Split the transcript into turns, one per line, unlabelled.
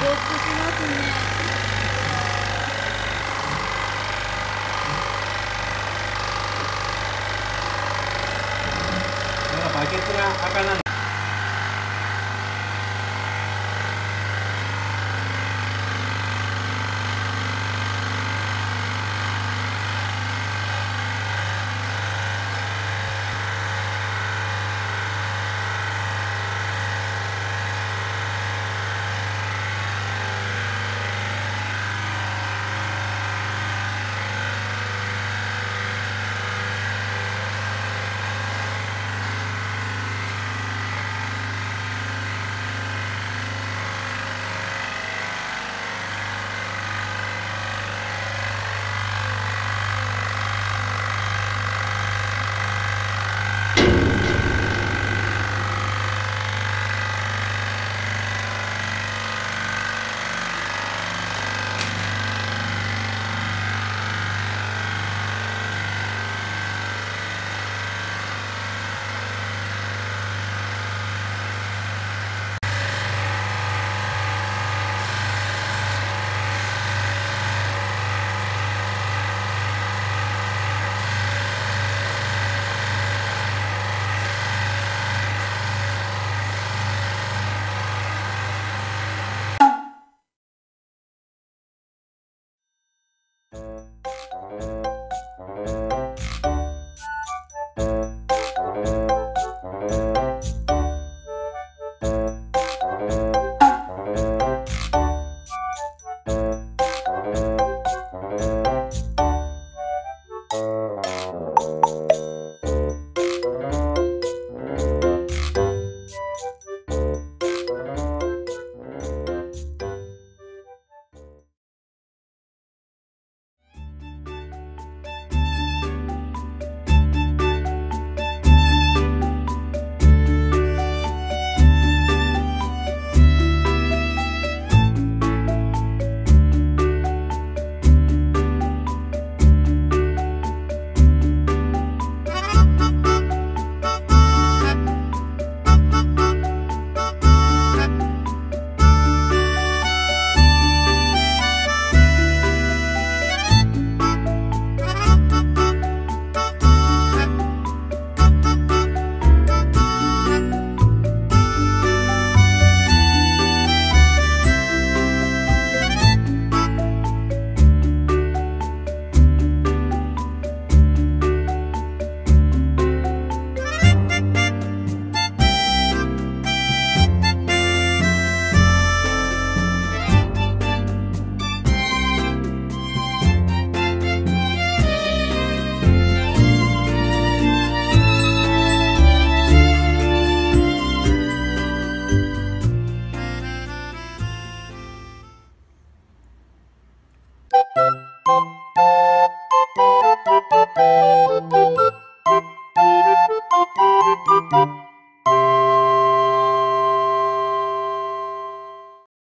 増幅し。バケツが開かない。